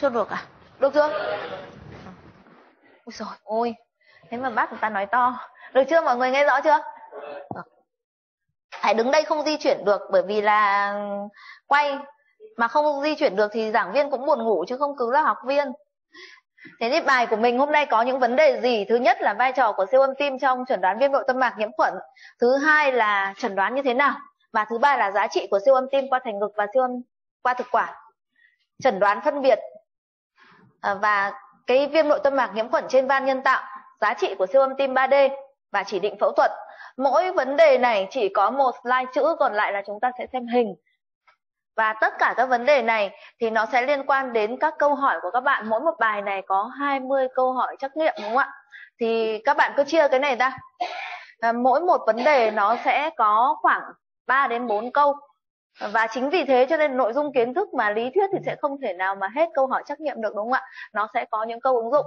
chưa được à được chưa ôi rồi ôi thế mà bác người ta nói to được chưa mọi người nghe rõ chưa được. phải đứng đây không di chuyển được, bởi vì là, quay mà không di chuyển được thì giảng viên cũng buồn ngủ chứ không cứ là học viên Thế thì bài của mình hôm nay có những vấn đề gì? Thứ nhất là vai trò của siêu âm tim trong chẩn đoán viêm nội tâm mạc nhiễm khuẩn. Thứ hai là chẩn đoán như thế nào? Và thứ ba là giá trị của siêu âm tim qua thành ngực và siêu âm, qua thực quản. Chẩn đoán phân biệt à, và cái viêm nội tâm mạc nhiễm khuẩn trên van nhân tạo, giá trị của siêu âm tim 3D và chỉ định phẫu thuật. Mỗi vấn đề này chỉ có một slide chữ còn lại là chúng ta sẽ xem hình và tất cả các vấn đề này thì nó sẽ liên quan đến các câu hỏi của các bạn. Mỗi một bài này có 20 câu hỏi trắc nghiệm đúng không ạ? Thì các bạn cứ chia cái này ra. À, mỗi một vấn đề nó sẽ có khoảng 3 đến 4 câu. Và chính vì thế cho nên nội dung kiến thức mà lý thuyết thì sẽ không thể nào mà hết câu hỏi trắc nghiệm được, đúng không ạ? Nó sẽ có những câu ứng dụng.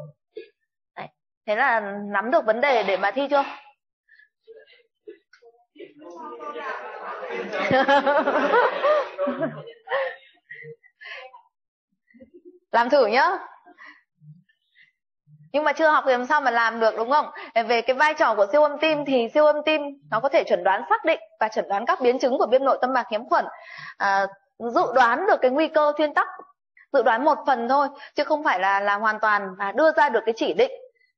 Đấy. Thế là nắm được vấn đề để mà thi chưa? làm thử nhá nhưng mà chưa học thì làm sao mà làm được đúng không? Về cái vai trò của siêu âm tim thì siêu âm tim nó có thể chuẩn đoán xác định và chuẩn đoán các biến chứng của viêm nội tâm mạc nhiễm khuẩn. À, dự đoán được cái nguy cơ thuyên tắc dự đoán một phần thôi chứ không phải là là hoàn toàn và đưa ra được cái chỉ định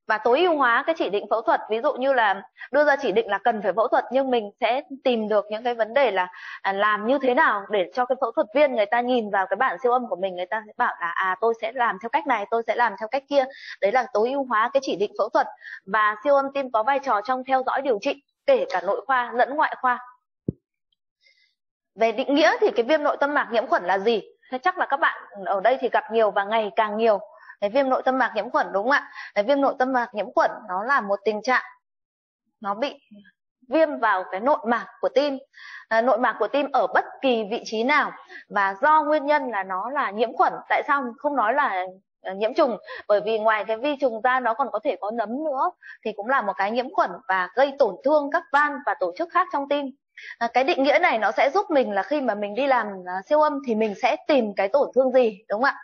và tối ưu hóa cái chỉ định phẫu thuật, ví dụ như là đưa ra chỉ định là cần phải phẫu thuật nhưng mình sẽ tìm được những cái vấn đề là à, làm như thế nào để cho cái phẫu thuật viên người ta nhìn vào cái bản siêu âm của mình, người ta sẽ bảo là à tôi sẽ làm theo cách này, tôi sẽ làm theo cách kia. Đấy là tối ưu hóa cái chỉ định phẫu thuật. Và siêu âm tim có vai trò trong theo dõi điều trị, kể cả nội khoa lẫn ngoại khoa. Về định nghĩa thì cái viêm nội tâm mạc nhiễm khuẩn là gì? Thế chắc là các bạn ở đây thì gặp nhiều và ngày càng nhiều cái viêm nội tâm mạc nhiễm khuẩn đúng không ạ? Cái viêm nội tâm mạc nhiễm khuẩn nó là một tình trạng nó bị viêm vào cái nội mạc của tim. À, nội mạc của tim ở bất kỳ vị trí nào. Và do nguyên nhân là nó là nhiễm khuẩn. Tại sao không nói là à, nhiễm trùng? Bởi vì ngoài cái vi trùng ra nó còn có thể có nấm nữa thì cũng là một cái nhiễm khuẩn và gây tổn thương các van và tổ chức khác trong tim. À, cái định nghĩa này nó sẽ giúp mình là khi mà mình đi làm à, siêu âm thì mình sẽ tìm cái tổn thương gì đúng không ạ?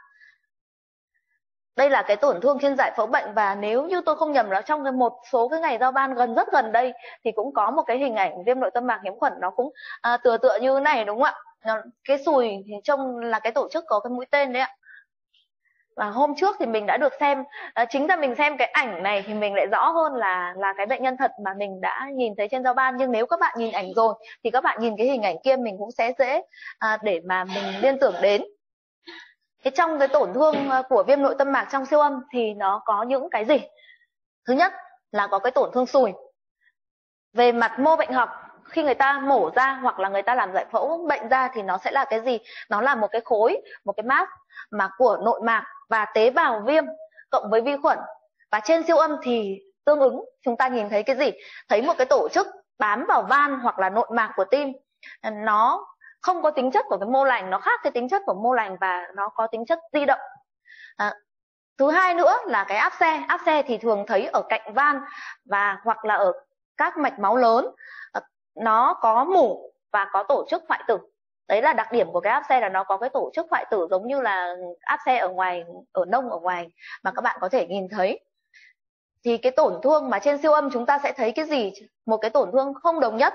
Đây là cái tổn thương trên giải phẫu bệnh và nếu như tôi không nhầm là trong cái một số cái ngày giao ban gần rất gần đây thì cũng có một cái hình ảnh viêm nội tâm mạc nhiễm khuẩn nó cũng à, tựa tựa như thế này đúng không ạ? Cái sùi thì trông là cái tổ chức có cái mũi tên đấy ạ. Và hôm trước thì mình đã được xem à, chính ra mình xem cái ảnh này thì mình lại rõ hơn là là cái bệnh nhân thật mà mình đã nhìn thấy trên giao ban. Nhưng nếu các bạn nhìn ảnh rồi thì các bạn nhìn cái hình ảnh kia mình cũng sẽ dễ à, để mà mình liên tưởng đến. Thế trong cái tổn thương ờ, của viêm nội tâm mạc trong siêu âm thì nó có những cái gì? Thứ nhất là có cái tổn thương sùi. Về mặt mô bệnh học, khi người ta mổ ra hoặc là người ta làm giải phẫu bệnh ra thì nó sẽ là cái gì? Nó là một cái khối, một cái mass mà của nội mạc và tế bào viêm cộng với vi khuẩn. Và trên siêu âm thì tương ứng chúng ta nhìn thấy cái gì? Thấy một cái tổ chức bám vào van hoặc là nội mạc của tim nó không có tính chất của cái mô lành nó khác cái tính chất của mô lành và nó có tính chất di động. À, thứ hai nữa là cái áp xe. Áp xe thì thường thấy ở cạnh van và hoặc là ở các mạch máu lớn. À, nó có mủ và có tổ chức hoại tử. Đấy là đặc điểm của cái áp xe là nó có cái tổ chức hoại tử giống như là áp xe ở ngoài ở nông ở ngoài mà các bạn có thể nhìn thấy. Thì cái tổn thương mà trên siêu âm chúng ta sẽ thấy cái gì? Một cái tổn thương không đồng nhất.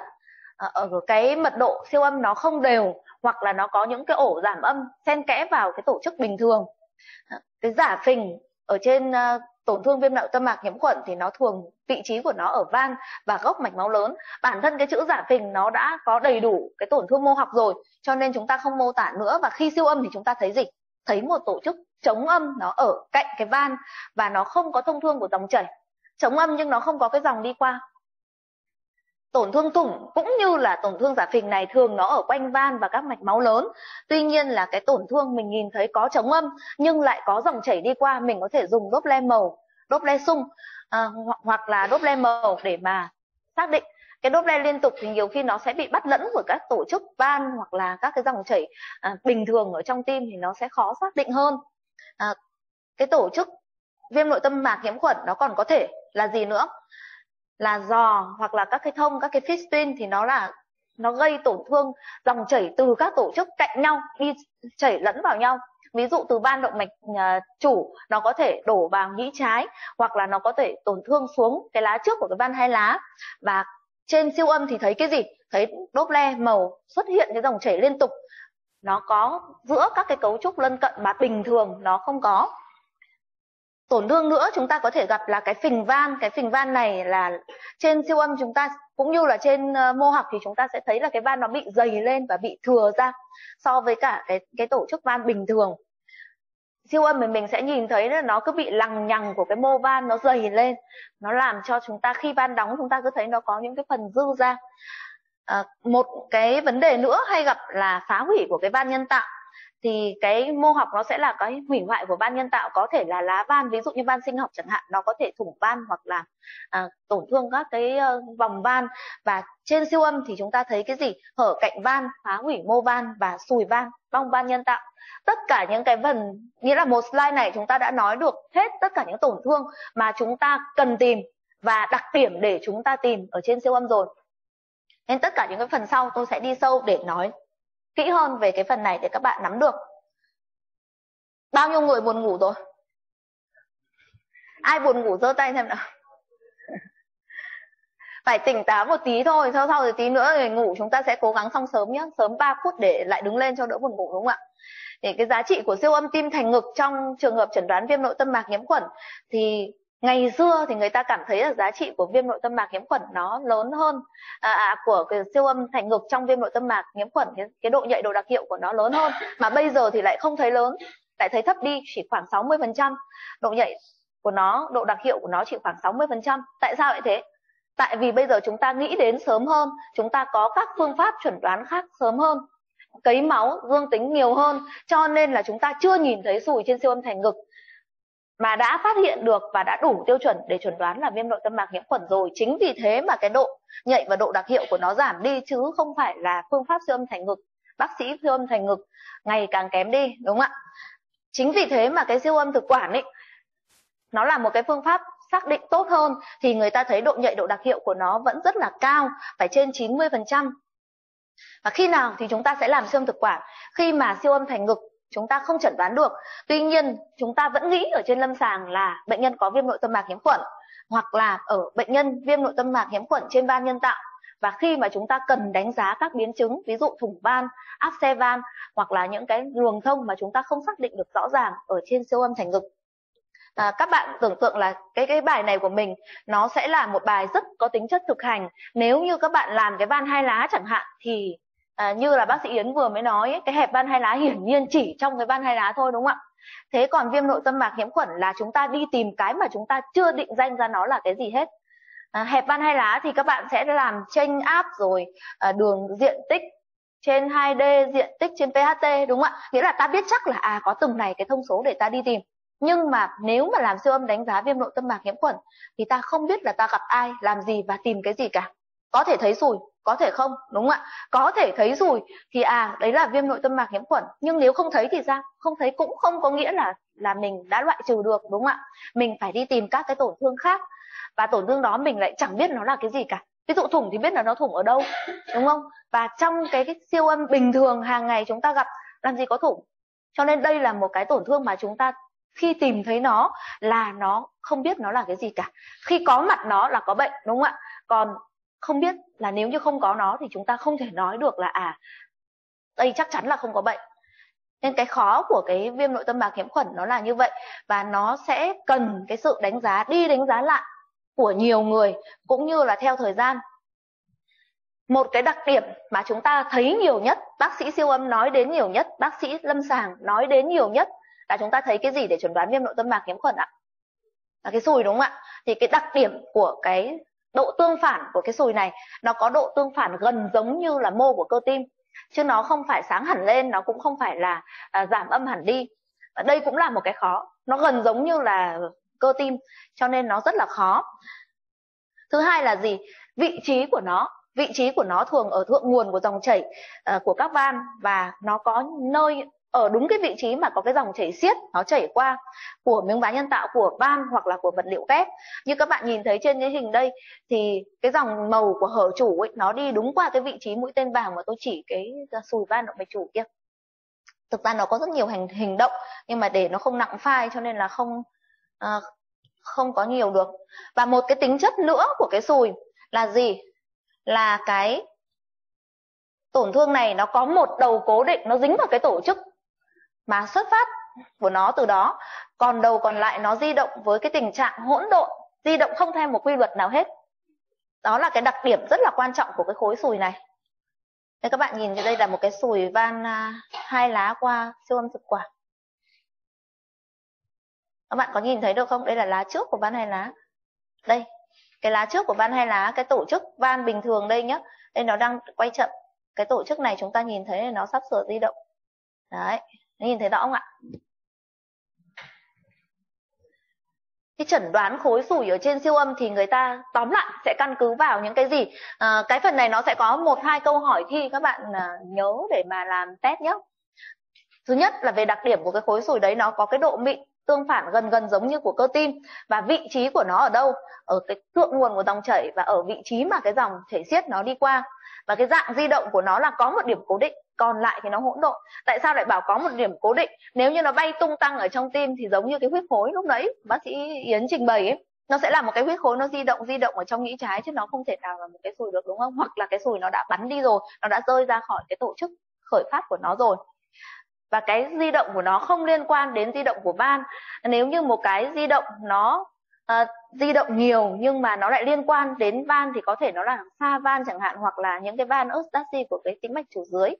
Ờ, ờ, ở cái mật độ siêu âm nó không đều, hoặc là nó có những cái ổ giảm âm xen kẽ vào cái tổ chức bình thường. Cái giả phình ở trên ờ, tổn thương viêm não tâm mạc nhiễm khuẩn thì nó thường, vị trí của nó ở van và gốc mạch máu lớn. Bản thân cái chữ giả phình nó đã có đầy đủ cái tổn thương mô học rồi, cho nên chúng ta không mô tả nữa. Và khi siêu âm thì chúng ta thấy gì? Thấy một tổ chức chống âm nó ở cạnh cái van và nó không có thông thương của dòng chảy. Chống âm nhưng nó không có cái dòng đi qua tổn thương thủng cũng như là tổn thương giả phình này thường nó ở quanh van và các mạch máu lớn. Tuy nhiên là cái tổn thương mình nhìn thấy có chống âm nhưng lại có dòng chảy đi qua mình có thể dùng đốp le màu đốp le sung à, hoặc là đốp le màu để mà xác định. Cái đốp le liên tục thì nhiều khi nó sẽ bị bắt lẫn của các tổ chức van hoặc là các cái dòng chảy à, bình thường ở trong tim thì nó sẽ khó xác định hơn. À, cái tổ chức viêm nội tâm mạc nhiễm khuẩn nó còn có thể là gì nữa? Là giò hoặc là các cái thông các cái fistin thì nó là nó gây tổn thương dòng chảy từ các tổ chức cạnh nhau đi chảy lẫn vào nhau. Ví dụ từ van động mạch uh, chủ nó có thể đổ vào nhĩ trái hoặc là nó có thể tổn thương xuống cái lá trước của cái van hai lá. Và trên siêu âm thì thấy cái gì? Thấy đốp le màu xuất hiện cái dòng chảy liên tục. Nó có giữa các cái cấu trúc lân cận mà bình thường nó không có tổn thương nữa chúng ta có thể gặp là cái phình van. Cái phình van này là trên siêu âm chúng ta cũng như là trên ờ, mô học thì chúng ta sẽ thấy là cái van nó bị dày lên và bị thừa ra so với cả cái cái tổ chức van bình thường. Siêu âm thì mình sẽ nhìn thấy là nó cứ bị lằng nhằng của cái mô van nó dày lên. Nó làm cho chúng ta khi van đóng chúng ta cứ thấy nó có những cái phần dư ra. À, một cái vấn đề nữa hay gặp là phá hủy của cái van nhân tạo thì cái mô học nó sẽ là cái hủy hoại của van nhân tạo có thể là lá van ví dụ như van sinh học chẳng hạn nó có thể thủng van hoặc là à, tổn thương các cái uh, vòng van. Và trên siêu âm thì chúng ta thấy cái gì? Hở cạnh van phá hủy mô van và sùi van bong van nhân tạo. Tất cả những cái phần nghĩa là một slide này chúng ta đã nói được hết tất cả những tổn thương mà chúng ta cần tìm và đặc điểm để chúng ta tìm ở trên siêu âm rồi. Nên tất cả những cái phần sau tôi sẽ đi sâu để nói kỹ hơn về cái phần này để các bạn nắm được. Bao nhiêu người buồn ngủ rồi? Ai buồn ngủ giơ tay xem nào. Phải tỉnh táo một tí thôi, sau sau rồi tí nữa thì ngủ, chúng ta sẽ cố gắng xong sớm nhé sớm 3 phút để lại đứng lên cho đỡ buồn ngủ, đúng không ạ? Thì cái giá trị của siêu âm tim thành ngực trong trường hợp chẩn đoán viêm nội tâm mạc nhiễm khuẩn thì ngày xưa thì người ta cảm thấy là giá trị của viêm nội tâm mạc nhiễm khuẩn nó lớn hơn à, à, của cái siêu âm thành ngực trong viêm nội tâm mạc nhiễm khuẩn cái, cái độ nhạy độ đặc hiệu của nó lớn hơn. Mà bây giờ thì lại không thấy lớn lại thấy thấp đi chỉ khoảng 60% độ nhạy của nó độ đặc hiệu của nó chỉ khoảng 60% tại sao lại thế? Tại vì bây giờ chúng ta nghĩ đến sớm hơn chúng ta có các phương pháp chuẩn đoán khác sớm hơn cấy máu dương tính nhiều hơn. Cho nên là chúng ta chưa nhìn thấy sùi trên siêu âm thành ngực mà đã phát hiện được và đã đủ tiêu chuẩn để chuẩn đoán là viêm nội tâm mạc nhiễm khuẩn rồi. Chính vì thế mà cái độ nhạy và độ đặc hiệu của nó giảm đi, chứ không phải là phương pháp siêu âm thành ngực, bác sĩ siêu âm thành ngực ngày càng kém đi, đúng không ạ? Chính vì thế mà cái siêu âm thực quản ấy, nó là một cái phương pháp xác định tốt hơn, thì người ta thấy độ nhạy, độ đặc hiệu của nó vẫn rất là cao, phải trên 90% và khi nào thì chúng ta sẽ làm siêu âm thực quản? Khi mà siêu âm thành ngực chúng ta không chẩn đoán được. Tuy nhiên chúng ta vẫn nghĩ ở trên lâm sàng là bệnh nhân có viêm nội tâm mạc nhiễm khuẩn hoặc là ở bệnh nhân viêm nội tâm mạc nhiễm khuẩn trên van nhân tạo. Và khi mà chúng ta cần đánh giá các biến chứng ví dụ thủng van áp xe van hoặc là những cái luồng thông mà chúng ta không xác định được rõ ràng ở trên siêu âm thành ngực. À, các bạn tưởng tượng là cái cái bài này của mình nó sẽ là một bài rất có tính chất thực hành. Nếu như các bạn làm cái van hai lá chẳng hạn thì à, như là bác sĩ Yến vừa mới nói cái hẹp van hai lá hiển nhiên chỉ trong cái van hai lá thôi đúng không ạ? Thế còn viêm nội tâm mạc nhiễm khuẩn là chúng ta đi tìm cái mà chúng ta chưa định danh ra nó là cái gì hết. À, hẹp van hai lá thì các bạn sẽ làm tranh áp rồi à, đường diện tích trên 2D diện tích trên PHT đúng không ạ? Nghĩa là ta biết chắc là à có từng này cái thông số để ta đi tìm. Nhưng mà nếu mà làm siêu âm đánh giá viêm nội tâm mạc nhiễm khuẩn thì ta không biết là ta gặp ai làm gì và tìm cái gì cả có thể thấy sùi có thể không đúng không ạ? Có thể thấy rồi thì à đấy là viêm nội tâm mạc nhiễm khuẩn. Nhưng nếu không thấy thì sao? Không thấy cũng không có nghĩa là là mình đã loại trừ được đúng không ạ? Mình phải đi tìm các cái tổn thương khác. Và tổn thương đó mình lại chẳng biết nó là cái gì cả. Ví dụ thủng thì biết là nó thủng ở đâu đúng không? Và trong cái, cái siêu âm bình thường hàng ngày chúng ta gặp làm gì có thủng? Cho nên đây là một cái tổn thương mà chúng ta khi tìm thấy nó là nó không biết nó là cái gì cả. Khi có mặt nó là có bệnh đúng không ạ? Còn không biết là nếu như không có nó thì chúng ta không thể nói được là à đây chắc chắn là không có bệnh. Nên cái khó của cái viêm nội tâm mạc nhiễm khuẩn nó là như vậy và nó sẽ cần cái sự đánh giá, đi đánh giá lại của nhiều người cũng như là theo thời gian. Một cái đặc điểm mà chúng ta thấy nhiều nhất, bác sĩ siêu âm nói đến nhiều nhất, bác sĩ lâm sàng nói đến nhiều nhất là chúng ta thấy cái gì để chuẩn đoán viêm nội tâm mạc nhiễm khuẩn ạ? Là cái sùi đúng không ạ? Thì cái đặc điểm của cái độ tương phản của cái sùi này nó có độ tương phản gần giống như là mô của cơ tim chứ nó không phải sáng hẳn lên nó cũng không phải là à, giảm âm hẳn đi. Và đây cũng là một cái khó nó gần giống như là cơ tim cho nên nó rất là khó. Thứ hai là gì? Vị trí của nó vị trí của nó thường ở thượng nguồn của dòng chảy uh, của các van và nó có nơi ở đúng cái vị trí mà có cái dòng chảy xiết nó chảy qua của miếng vá nhân tạo của van hoặc là của vật liệu kép như các bạn nhìn thấy trên cái hình đây thì cái dòng màu của hở chủ ấy nó đi đúng qua cái vị trí mũi tên vàng mà tôi chỉ cái sùi van động mạch chủ kia. Thực ra nó có rất nhiều hành hình động nhưng mà để nó không nặng phai cho nên là không à, không có nhiều được. Và một cái tính chất nữa của cái sùi là gì? Là cái tổn thương này nó có một đầu cố định nó dính vào cái tổ chức mà xuất phát của nó từ đó. Còn đầu còn lại nó di động với cái tình trạng hỗn độn, di động không theo một quy luật nào hết. Đó là cái đặc điểm rất là quan trọng của cái khối sùi này. Đây, các bạn nhìn đây là một cái sùi van à, hai lá qua siêu âm thực quản các bạn có nhìn thấy được không? Đây là lá trước của van hai lá. Đây, cái lá trước của van hai lá, cái tổ chức van bình thường đây nhá. Đây nó đang quay chậm. Cái tổ chức này chúng ta nhìn thấy là nó sắp sửa di động. Đấy nhìn thấy rõ không ạ? Cái chẩn đoán khối sủi ở trên siêu âm thì người ta tóm lại sẽ căn cứ vào những cái gì? À, cái phần này nó sẽ có một hai câu hỏi thi các bạn à, nhớ để mà làm test nhé. Thứ nhất là về đặc điểm của cái khối sủi đấy nó có cái độ mịn tương phản gần gần giống như của cơ tim. Và vị trí của nó ở đâu? Ở cái thượng nguồn của dòng chảy và ở vị trí mà cái dòng chảy xiết nó đi qua. Và cái dạng di động của nó là có một điểm cố định còn lại thì nó hỗn độn. Tại sao lại bảo có một điểm cố định? Nếu như nó bay tung tăng ở trong tim thì giống như cái huyết khối lúc đấy bác sĩ yến trình bày ấy nó sẽ là một cái huyết khối nó di động di động ở trong nhĩ trái chứ nó không thể nào là một cái sùi được đúng không? Hoặc là cái sùi nó đã bắn đi rồi nó đã rơi ra khỏi cái tổ chức khởi phát của nó rồi. Và cái di động của nó không liên quan đến di động của van nếu như một cái di động nó uh, di động nhiều nhưng mà nó lại liên quan đến van thì có thể nó là xa van chẳng hạn hoặc là những cái van eustasi của cái tĩnh mạch chủ dưới.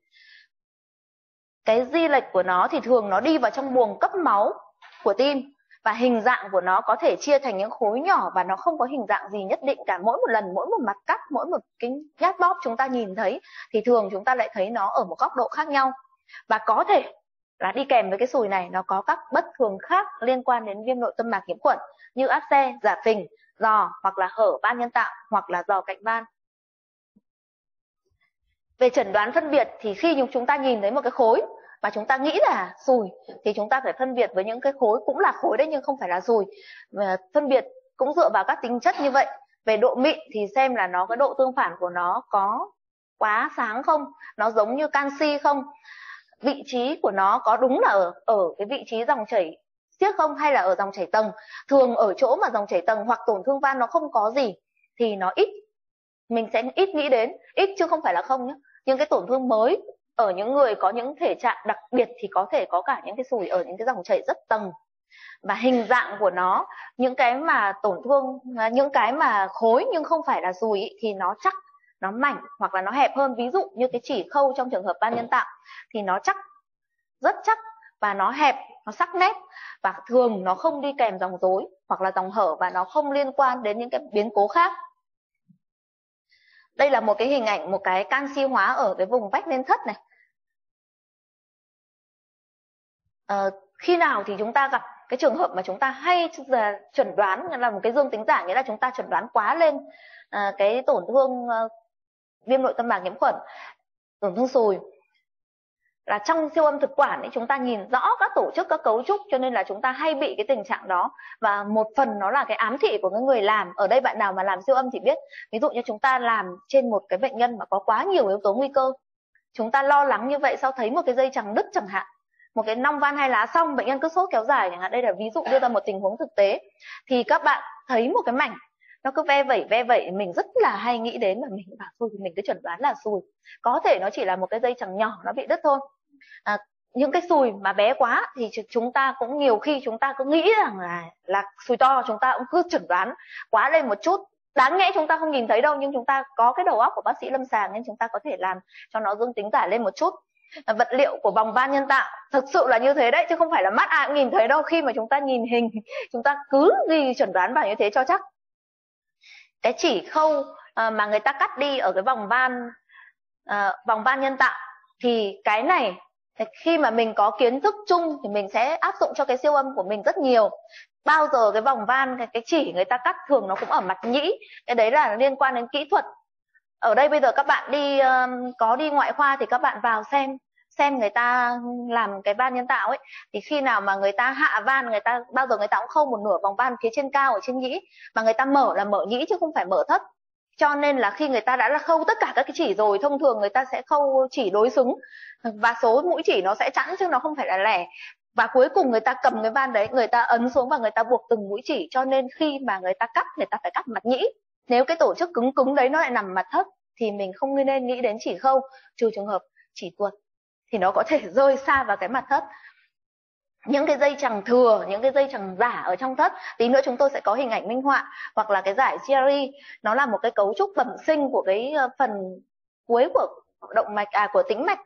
Cái di lệch của nó thì thường nó đi vào trong buồng cấp máu của tim và hình dạng của nó có thể chia thành những khối nhỏ và nó không có hình dạng gì nhất định cả. Mỗi một lần, mỗi một mặt cắt, mỗi một cái nhát bóp chúng ta nhìn thấy thì thường chúng ta lại thấy nó ở một góc độ khác nhau. Và có thể là đi kèm với cái sùi này, nó có các bất thường khác liên quan đến viêm nội tâm mạc nhiễm khuẩn như áp xe, giả phình, giò hoặc là hở van nhân tạo hoặc là giò cạnh van. Về chẩn đoán phân biệt thì khi chúng ta nhìn thấy một cái khối mà chúng ta nghĩ là sùi thì chúng ta phải phân biệt với những cái khối cũng là khối đấy nhưng không phải là sùi. Và phân biệt cũng dựa vào các tính chất như vậy. Về độ mịn thì xem là nó cái độ tương phản của nó có quá sáng không, nó giống như canxi không vị trí của nó có đúng là ở ở cái vị trí dòng chảy siết không hay là ở dòng chảy tầng? Thường ở chỗ mà dòng chảy tầng hoặc tổn thương van nó không có gì thì nó ít. Mình sẽ ít nghĩ đến, ít chứ không phải là không nhé nhưng cái tổn thương mới ở những người có những thể trạng đặc biệt thì có thể có cả những cái sùi ở những cái dòng chảy rất tầng. Và hình dạng của nó, những cái mà tổn thương, những cái mà khối nhưng không phải là sùi thì nó chắc, nó mảnh hoặc là nó hẹp hơn. Ví dụ như cái chỉ khâu trong trường hợp van nhân tạo thì nó chắc, rất chắc và nó hẹp nó sắc nét và thường nó không đi kèm dòng rối hoặc là dòng hở và nó không liên quan đến những cái biến cố khác. Đây là một cái hình ảnh một cái canxi hóa ở cái vùng vách lên thất này. À, khi nào thì chúng ta gặp cái trường hợp mà chúng ta hay chuẩn đoán là một cái dương tính giả nghĩa là chúng ta chuẩn đoán quá lên à, cái tổn thương à, viêm nội tâm mạc nhiễm khuẩn tổn thương sùi là trong siêu âm thực quản ấy, chúng ta nhìn rõ các tổ chức, các cấu trúc, cho nên là chúng ta hay bị cái tình trạng đó. Và một phần nó là cái ám thị của cái người làm. Ở đây bạn nào mà làm siêu âm thì biết. Ví dụ như chúng ta làm trên một cái bệnh nhân mà có quá nhiều yếu tố nguy cơ. Chúng ta lo lắng như vậy sau thấy một cái dây chẳng đứt chẳng hạn. Một cái nong van hai lá xong, bệnh nhân cứ sốt kéo dài chẳng hạn. Đây là ví dụ đưa ra một tình huống thực tế. Thì các bạn thấy một cái mảnh, nó cứ ve vẩy ve vẩy. Mình rất là hay nghĩ đến mà mình bảo, thôi thì mình cứ chuẩn đoán là sùi có thể nó chỉ là một cái dây chẳng nhỏ, nó bị đứt thôi à, những cái sùi mà bé quá thì chúng ta cũng nhiều khi chúng ta cứ nghĩ rằng là là sùi to chúng ta cũng cứ chẩn đoán quá lên một chút. Đáng nhẽ chúng ta không nhìn thấy đâu nhưng chúng ta có cái đầu óc của bác sĩ lâm sàng nên chúng ta có thể làm cho nó dương tính giả lên một chút. À, vật liệu của vòng van nhân tạo thực sự là như thế đấy chứ không phải là mắt ai cũng nhìn thấy đâu. Khi mà chúng ta nhìn hình chúng ta cứ ghi chẩn đoán vào như thế cho chắc. Cái chỉ khâu à, mà người ta cắt đi ở cái vòng van à, vòng van nhân tạo thì cái này khi mà mình có kiến thức chung thì mình sẽ áp dụng cho cái siêu âm của mình rất nhiều. Bao giờ cái vòng van cái, cái chỉ người ta cắt thường nó cũng ở mặt nhĩ. Cái đấy là liên quan đến kỹ thuật. Ở đây bây giờ các bạn đi um, có đi ngoại khoa thì các bạn vào xem xem người ta làm cái van nhân tạo ấy. Thì khi nào mà người ta hạ van người ta bao giờ người ta cũng khâu một nửa vòng van phía trên cao ở trên nhĩ. Mà người ta mở là mở nhĩ chứ không phải mở thất cho nên là khi người ta đã là khâu tất cả các cái chỉ rồi, thông thường người ta sẽ khâu chỉ đối xứng. Và số mũi chỉ nó sẽ chẵn chứ nó không phải là lẻ. Và cuối cùng người ta cầm cái van đấy, người ta ấn xuống và người ta buộc từng mũi chỉ. Cho nên khi mà người ta cắt, người ta phải cắt mặt nhĩ. Nếu cái tổ chức cứng cứng đấy nó lại nằm mặt thấp, thì mình không nên nghĩ đến chỉ khâu. Trừ trường hợp chỉ tuột, thì nó có thể rơi xa vào cái mặt thấp những cái dây chẳng thừa những cái dây chẳng giả ở trong thất tí nữa chúng tôi sẽ có hình ảnh minh họa hoặc là cái giải cherry nó là một cái cấu trúc bẩm sinh của cái ờ, phần cuối của động mạch à của tĩnh mạch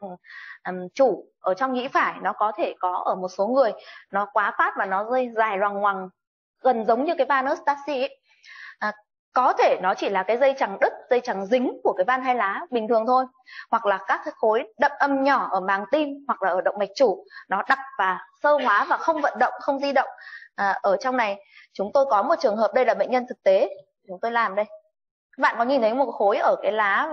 um, chủ ở trong nhĩ phải. Nó có thể có ở một số người. Nó quá phát và nó dây dài loằng ngoằng gần giống như cái vanus taxi ấy. À, có thể nó chỉ là cái dây chẳng đứt dây chẳng dính của cái van hai lá bình thường thôi. Hoặc là các cái khối đậm âm nhỏ ở màng tim hoặc là ở động mạch chủ nó đặc và sơ hóa và không vận động không di động. À, ở trong này chúng tôi có một trường hợp đây là bệnh nhân thực tế chúng tôi làm đây. Các bạn có nhìn thấy một khối ở cái lá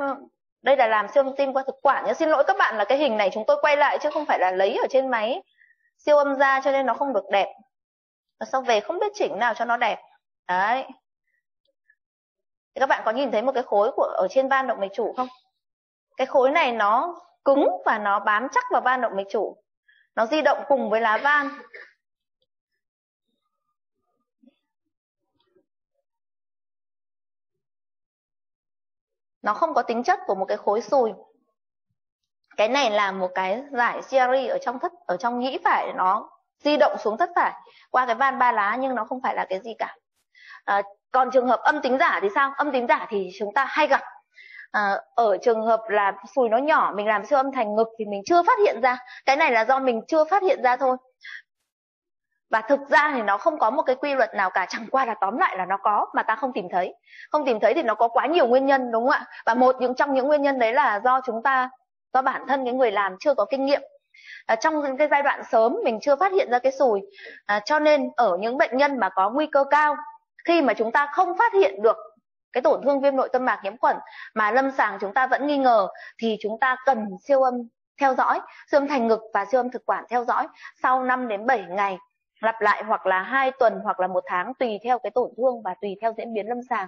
đây là làm siêu âm tim qua thực quản nhé xin lỗi các bạn là cái hình này chúng tôi quay lại chứ không phải là lấy ở trên máy siêu âm ra cho nên nó không được đẹp. Và sau về không biết chỉnh nào cho nó đẹp. Đấy thì các bạn có nhìn thấy một cái khối của ở trên van động mạch chủ không? Cái khối này nó cứng và nó bám chắc vào van động mạch chủ. Nó di động cùng với lá van. Nó không có tính chất của một cái khối sùi. Cái này là một cái giải GRE ở trong thất ở trong nhĩ phải nó di động xuống thất phải qua cái van ba lá nhưng nó không phải là cái gì cả. À, còn trường hợp âm tính giả thì sao? Âm tính giả thì chúng ta hay gặp. À, ở trường hợp là sùi nó nhỏ mình làm siêu âm thành ngực thì mình chưa phát hiện ra. Cái này là do mình chưa phát hiện ra thôi. Và thực ra thì nó không có một cái quy luật nào cả. Chẳng qua là tóm lại là nó có mà ta không tìm thấy. Không tìm thấy thì nó có quá nhiều nguyên nhân đúng không ạ? Và một những trong những nguyên nhân đấy là do chúng ta do bản thân cái người làm chưa có kinh nghiệm. À, trong những cái giai đoạn sớm mình chưa phát hiện ra cái sùi. À, cho nên ở những bệnh nhân mà có nguy cơ cao khi mà chúng ta không phát hiện được cái tổn thương viêm nội tâm mạc nhiễm khuẩn mà lâm sàng chúng ta vẫn nghi ngờ, thì chúng ta cần siêu âm theo dõi, siêu âm thành ngực và siêu âm thực quản theo dõi sau 5 đến 7 ngày lặp lại hoặc là hai tuần hoặc là một tháng tùy theo cái tổn thương và tùy theo diễn biến lâm sàng.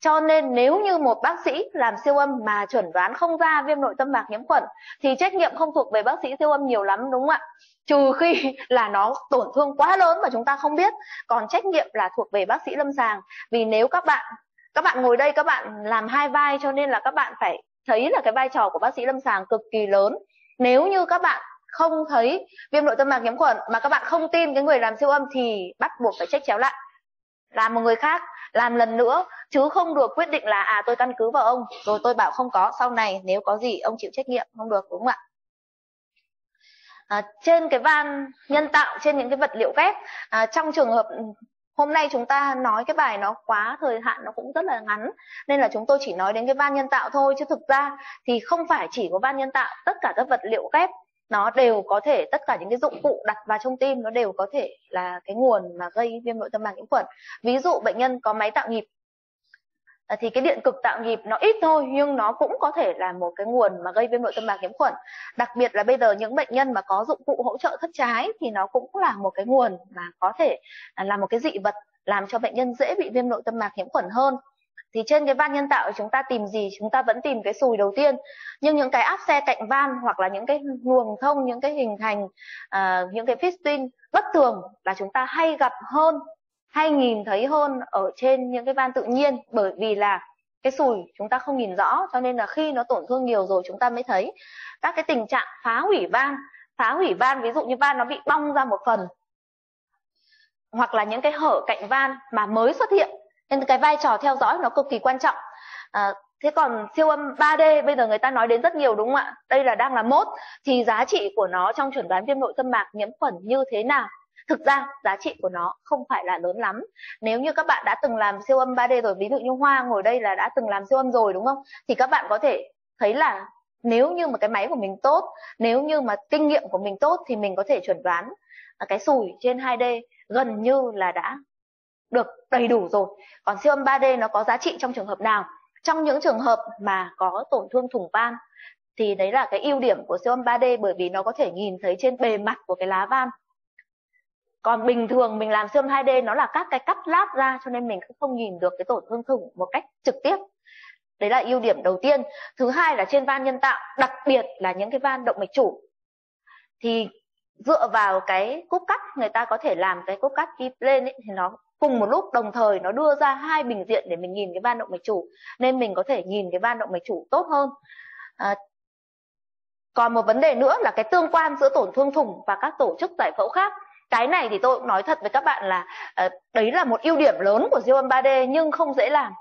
Cho nên nếu như một bác sĩ làm siêu âm mà chuẩn đoán không ra viêm nội tâm mạc nhiễm khuẩn, thì trách nhiệm không thuộc về bác sĩ siêu âm nhiều lắm, đúng không ạ? Trừ khi là nó tổn thương quá lớn mà chúng ta không biết, còn trách nhiệm là thuộc về bác sĩ lâm sàng. Vì nếu các bạn các bạn ngồi đây các bạn làm hai vai cho nên là các bạn phải thấy là cái vai trò của bác sĩ lâm sàng cực kỳ lớn. Nếu như các bạn không thấy viêm nội tâm mạc nhiễm khuẩn mà các bạn không tin cái người làm siêu âm thì bắt buộc phải check chéo lại. Làm một người khác làm lần nữa chứ không được quyết định là à tôi căn cứ vào ông. Rồi tôi bảo không có sau này nếu có gì ông chịu trách nhiệm không được đúng không ạ? À, trên cái van nhân tạo trên những cái vật liệu ghép à, trong trường hợp ừ, hôm nay chúng ta nói cái bài nó quá thời hạn nó cũng rất là ngắn nên là chúng tôi chỉ nói đến cái van nhân tạo thôi. Chứ thực ra thì không phải chỉ có van nhân tạo tất cả các vật liệu ghép nó đều có thể, tất cả những cái dụng cụ đặt vào trong tim nó đều có thể là cái nguồn mà gây viêm nội tâm mạc nhiễm khuẩn. Ví dụ bệnh nhân có máy tạo nhịp à, thì cái điện cực tạo nhịp nó ít thôi, nhưng nó cũng có thể là một cái nguồn mà gây viêm nội tâm mạc nhiễm khuẩn. Đặc biệt là bây giờ những bệnh nhân mà có dụng cụ hỗ trợ thất trái thì nó cũng là một cái nguồn mà có thể à, là một cái dị vật làm cho bệnh nhân dễ bị viêm nội tâm mạc nhiễm khuẩn hơn thì trên cái van nhân tạo chúng ta tìm gì? Chúng ta vẫn tìm cái sùi đầu tiên. Nhưng những cái áp xe cạnh van hoặc là những cái luồng thông những cái hình thành uh, những cái piston bất thường là chúng ta hay gặp hơn hay nhìn thấy hơn ở trên những cái van tự nhiên. Bởi vì là cái sùi chúng ta không nhìn rõ cho nên là khi nó tổn thương nhiều rồi chúng ta mới thấy. Các cái tình trạng phá hủy van phá hủy van ví dụ như van nó bị bong ra một phần hoặc là những cái hở cạnh van mà mới xuất hiện nên cái vai trò theo dõi nó cực kỳ quan trọng. À, thế còn siêu âm 3D bây giờ người ta nói đến rất nhiều đúng không ạ? Đây là đang là mốt. Thì giá trị của nó trong chuẩn đoán viêm nội tâm mạc nhiễm khuẩn như thế nào? Thực ra giá trị của nó không phải là lớn lắm. Nếu như các bạn đã từng làm siêu âm 3D rồi ví dụ như hoa ngồi đây là đã từng làm siêu âm rồi đúng không? Thì các bạn có thể thấy là nếu như mà cái máy của mình tốt nếu như mà kinh nghiệm của mình tốt thì mình có thể chuẩn đoán à, cái sùi trên 2D gần như là đã được đầy đủ rồi. Còn siêu âm 3D nó có giá trị trong trường hợp nào? Trong những trường hợp mà có tổn thương thủng van thì đấy là cái ưu điểm của siêu âm 3D bởi vì nó có thể nhìn thấy trên bề mặt của cái lá van. Còn bình thường mình làm siêu âm 2D nó là các cái cắt lát ra cho nên mình cũng không nhìn được cái tổn thương thủng một cách trực tiếp. Đấy là ưu điểm đầu tiên. Thứ hai là trên van nhân tạo đặc biệt là những cái van động mạch chủ. Thì dựa vào cái cúc cắt người ta có thể làm cái cúc cắt đi lên ấy, thì nó cùng một lúc đồng thời nó đưa ra hai bình diện để mình nhìn cái van động mạch chủ nên mình có thể nhìn cái van động mạch chủ tốt hơn. À, còn một vấn đề nữa là cái tương quan giữa tổn thương thủng và các tổ chức giải phẫu khác. Cái này thì tôi cũng nói thật với các bạn là à, đấy là một ưu điểm lớn của siêu âm 3D nhưng không dễ làm.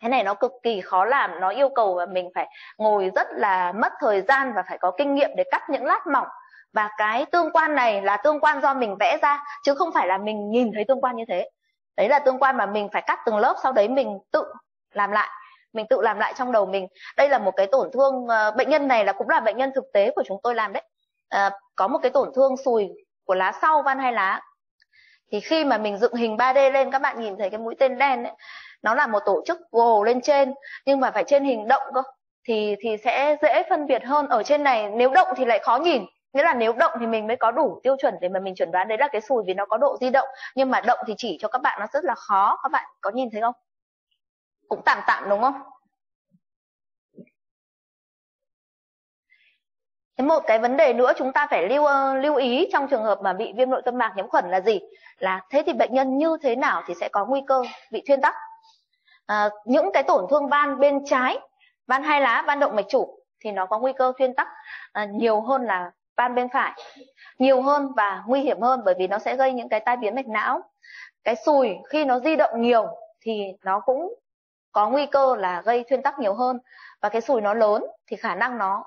Cái này nó cực kỳ khó làm nó yêu cầu và mình phải ngồi rất là mất thời gian và phải có kinh nghiệm để cắt những lát mỏng và cái tương quan này là tương quan do mình vẽ ra chứ không phải là mình nhìn thấy tương quan như thế. Đấy là tương quan mà mình phải cắt từng lớp sau đấy mình tự làm lại. Mình tự làm lại trong đầu mình. Đây là một cái tổn thương ờ, bệnh nhân này là cũng là bệnh nhân thực tế của chúng tôi làm đấy. À, có một cái tổn thương sùi của lá sau van hai lá. Thì khi mà mình dựng hình 3D lên các bạn nhìn thấy cái mũi tên đen ấy, nó là một tổ chức gồ lên trên nhưng mà phải trên hình động cơ. Thì thì sẽ dễ phân biệt hơn ở trên này. Nếu động thì lại khó nhìn nghĩa là nếu động thì mình mới có đủ tiêu chuẩn để mà mình chuẩn đoán đấy là cái sùi vì nó có độ di động nhưng mà động thì chỉ cho các bạn nó rất là khó các bạn có nhìn thấy không cũng tạm tạm đúng không Thế một cái vấn đề nữa chúng ta phải lưu ờ, lưu ý trong trường hợp mà bị viêm nội tâm mạc nhiễm khuẩn là gì? Là thế thì bệnh nhân như thế nào thì sẽ có nguy cơ bị thuyên tắc? À, những cái tổn thương van bên trái, van hai lá, van động mạch chủ thì nó có nguy cơ thuyên tắc à, nhiều hơn là van bên phải, nhiều hơn và nguy hiểm hơn bởi vì nó sẽ gây những cái tai biến mạch não. Cái sùi khi nó di động nhiều thì nó cũng có nguy cơ là gây thuyên tắc nhiều hơn. Và cái sùi nó lớn thì khả năng nó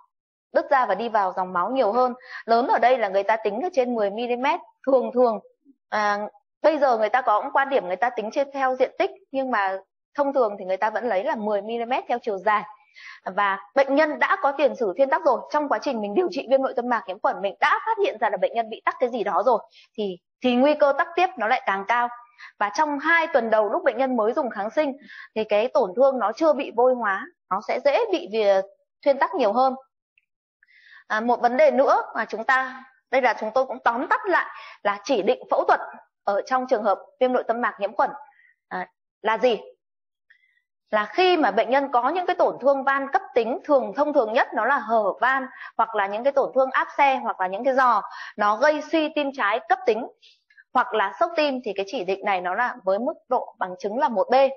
đứt ra và đi vào dòng máu nhiều hơn. Lớn ở đây là người ta tính ở trên 10 mm thường thường. À, bây giờ người ta có cũng quan điểm người ta tính trên theo diện tích nhưng mà thông thường thì người ta vẫn lấy là 10 mm theo chiều dài và bệnh nhân đã có tiền sử thuyên tắc rồi. Trong quá trình mình điều trị viêm nội tâm mạc nhiễm khuẩn mình đã phát hiện ra là bệnh nhân bị tắc cái gì đó rồi thì thì nguy cơ tắc tiếp nó lại càng cao. Và trong hai tuần đầu lúc bệnh nhân mới dùng kháng sinh thì cái tổn thương nó chưa bị vôi hóa nó sẽ dễ bị về thuyên tắc nhiều hơn. À, một vấn đề nữa mà chúng ta đây là chúng tôi cũng tóm tắt lại là chỉ định phẫu thuật ở trong trường hợp viêm nội tâm mạc nhiễm khuẩn. À, là gì? Là khi mà bệnh nhân có những cái tổn thương van cấp tính thường thông thường nhất nó là hở van hoặc là những cái tổn thương áp xe hoặc là những cái giò nó gây suy tim trái cấp tính hoặc là sốc tim thì cái chỉ định này nó là với mức độ bằng chứng là 1B.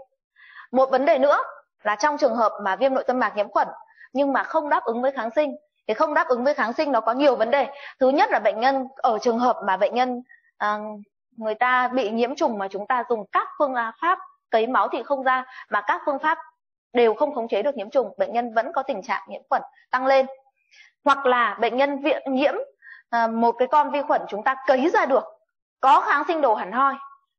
Một vấn đề nữa là trong trường hợp mà viêm nội tâm mạc nhiễm khuẩn nhưng mà không đáp ứng với kháng sinh thì không đáp ứng với kháng sinh nó có nhiều vấn đề thứ nhất là bệnh nhân ở trường hợp mà bệnh nhân à, người ta bị nhiễm trùng mà chúng ta dùng các phương pháp cấy máu thì không ra mà các phương pháp đều không khống chế được nhiễm trùng bệnh nhân vẫn có tình trạng nhiễm khuẩn tăng lên hoặc là bệnh nhân viện nhiễm à, một cái con vi khuẩn chúng ta cấy ra được có kháng sinh đồ hẳn hoi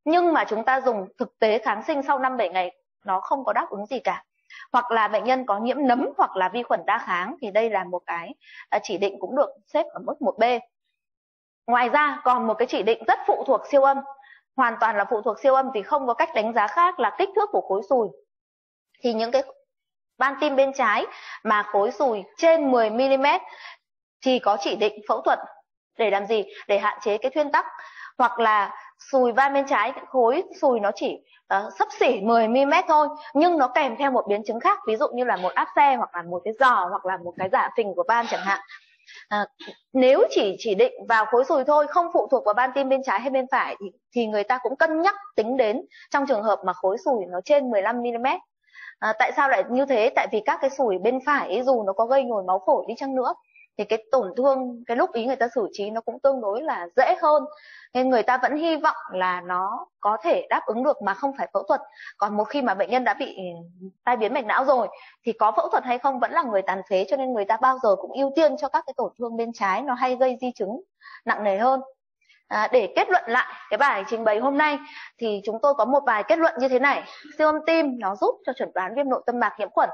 nhưng mà chúng ta dùng thực tế kháng sinh sau 5 7 ngày nó không có đáp ứng gì cả hoặc là bệnh nhân có nhiễm nấm hoặc là vi khuẩn đa kháng thì đây là một cái à, chỉ định cũng được xếp ở mức 1B. Ngoài ra còn một cái chỉ định rất phụ thuộc siêu âm, hoàn toàn là phụ thuộc siêu âm vì không có cách đánh giá khác là kích thước của khối sùi. Thì những cái van tim bên trái mà khối sùi trên 10 mm thì có chỉ định phẫu thuật để làm gì? Để hạn chế cái thuyên tắc hoặc là sùi van bên trái khối sùi nó chỉ uh, sấp xỉ 10 mm thôi nhưng nó kèm theo một biến chứng khác ví dụ như là một áp xe hoặc là một cái giò hoặc là một cái giả phình của van chẳng hạn À, nếu chỉ chỉ định vào khối sùi thôi không phụ thuộc vào ban tim bên trái hay bên phải thì, thì người ta cũng cân nhắc tính đến trong trường hợp mà khối sùi nó trên 15 mm à, tại sao lại như thế? Tại vì các cái sùi bên phải ấy, dù nó có gây nhồi máu phổi đi chăng nữa thì cái tổn thương cái lúc ý người ta xử trí nó cũng tương đối là dễ hơn. Nên người ta vẫn hy vọng là nó có thể đáp ứng được mà không phải phẫu thuật. Còn một khi mà bệnh nhân đã bị ừ, tai biến mạch não rồi thì có phẫu thuật hay không vẫn là người tàn phế cho nên người ta bao giờ cũng ưu tiên cho các cái tổn thương bên trái nó hay gây di chứng nặng nề hơn. À, để kết luận lại cái bài trình bày hôm nay thì chúng tôi có một vài kết luận như thế này. Siêu âm tim nó giúp cho chẩn đoán viêm nội tâm mạc nhiễm khuẩn.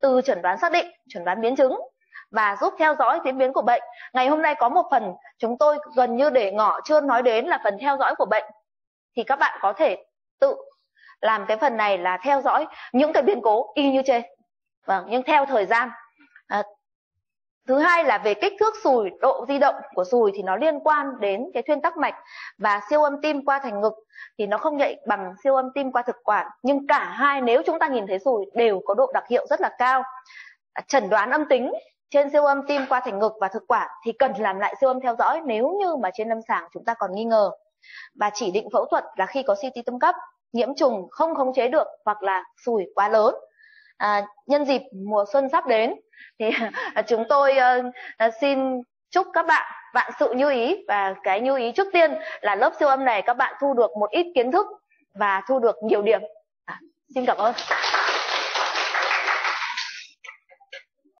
Từ chẩn đoán xác định chẩn đoán biến chứng và giúp theo dõi diễn biến của bệnh. Ngày hôm nay có một phần chúng tôi gần như để ngỏ chưa nói đến là phần theo dõi của bệnh. Thì các bạn có thể tự làm cái phần này là theo dõi những cái biến cố y như trên. Vâng, nhưng theo thời gian. À, thứ hai là về kích thước sùi độ di động của sùi thì nó liên quan đến cái thuyên tắc mạch và siêu âm tim qua thành ngực thì nó không nhạy bằng siêu âm tim qua thực quản nhưng cả hai nếu chúng ta nhìn thấy sùi đều có độ đặc hiệu rất là cao à, chẩn đoán âm tính trên siêu âm tim qua thành ngực và thực quản thì cần làm lại siêu âm theo dõi nếu như mà trên lâm sàng chúng ta còn nghi ngờ. Và chỉ định phẫu thuật là khi có CT tâm cấp nhiễm trùng không khống chế được hoặc là sùi quá lớn. À, nhân dịp mùa xuân sắp đến thì chúng tôi uh, xin chúc các bạn vạn sự như ý và cái như ý trước tiên là lớp siêu âm này các bạn thu được một ít kiến thức và thu được nhiều điểm. À, xin cảm ơn.